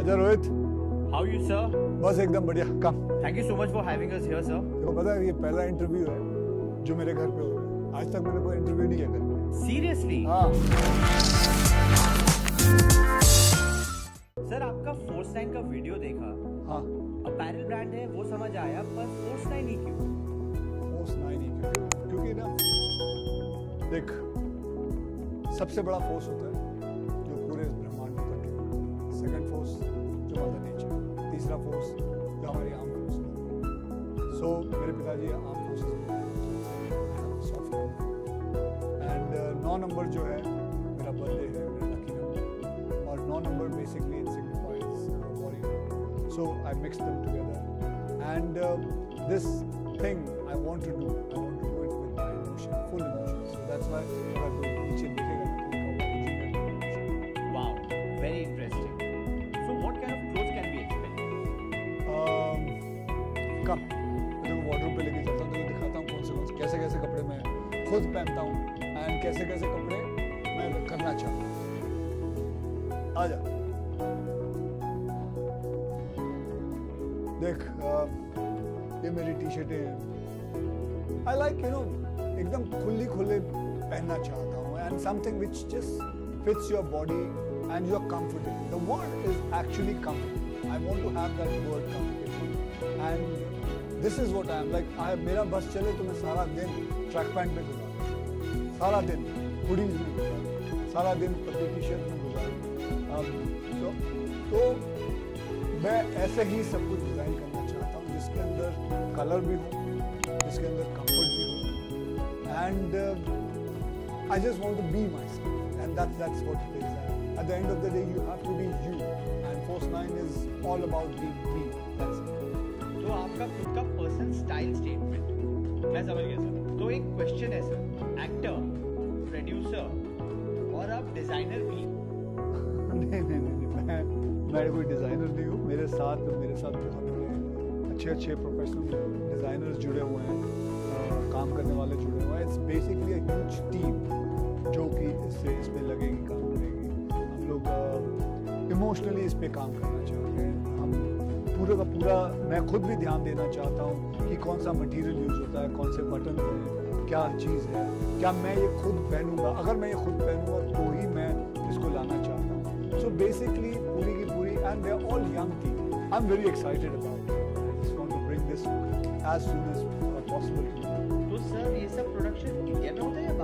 आजा Rohit How you, sir? बस एकदम बढ़िया कम। Thank you so much for having us here, sir. देखो पता है ये पहला इंटरव्यू है जो मेरे घर पे हो रहा है। आज तक मैंने कोई इंटरव्यू नहीं किया घर पे। Seriously? हाँ। सर आपका फोर्स नाइन का वीडियो देखा? हाँ। अपैरल ब्रांड है वो समझ आया पर फोर्स नाइन ही क्यों? फोर्स नाइन ही क्यों? क्योंकि ना देख सबसे बड़ा फोर्स होता है सेकंड फोर्स जो मदर नेचर तीसरा फोर्स जो हमारी आर्म फोर्स है। सो मेरे पिताजी आर्म सॉफ्ट एंड नौ नंबर जो है मेरा बर्थडे है मेरा लकी नंबर और नौ number basically it signifies so I mix them together and this thing I want want to do it with my emotion, full emotion. So that's why what I do, नीचे दिखेगा कब मैं तेरे wardrobe पे लेके जाता हूँ, तेरे दिखाता हूँ कौन से कौन से कैसे कैसे कपड़े मैं खुद पहनता हूँ एंड कैसे कैसे कपड़े मैं करना चाहता हूँ। आ जा। देख ये मेरी टी शर्टें हैं। आई लाइक यू नो एकदम खुली खुले पहनना चाहता हूँ and something which just fits your body and you are comfortable the word is actually comfortable I want to have that word comfortable and this is what I am like I मेरा बस चले तो मैं सारा दिन track pant में गुजारूं। सारा दिन हुडीज में गुजारूं। सारा दिन पतली टी शर्ट में गुजारूं। तो, तो मैं ऐसे ही सब कुछ डिज़ाइन करना चाहता हूँ जिसके अंदर कलर भी हो जिसके अंदर कंफर्ट भी हो। And I just want to be myself and that's that's what it is at the end of the day you have to be you and force nine is all about being me that's तो आपका खुद personal style statement मैं समझ गया sir तो एक question है sir actor producer और आप डिज़ाइनर भी नहीं नहीं नहीं मैं मैं कोई डिज़ाइनर नहीं हूँ. मेरे साथ मेरे साथ बहुत बड़े अच्छे अच्छे प्रोफेशनल डिज़ाइनर्स जुड़े हुए हैं. काम करने वाले जुड़े हुए हैं. इट्स बेसिकली ह्यूज टीम जो कि इससे इस पे लगेगी, काम करेगी. हम लोग इमोशनली इस पे काम करना चाहते हैं. पूरे का पूरा मैं खुद भी ध्यान देना चाहता हूँ कि कौन सा मटेरियल यूज़ होता है, कौन से बटन हैं क्या चीज़ है। क्या मैं ये खुद पहनूँगा? अगर मैं ये खुद पहनूँगा तो ही मैं इसको लाना चाहता हूँ। सो बेसिकली पूरी की पूरी and they all young team I am very excited about as soon as possible तो सर, ये सब प्रोडक्शन इंडिया में होता है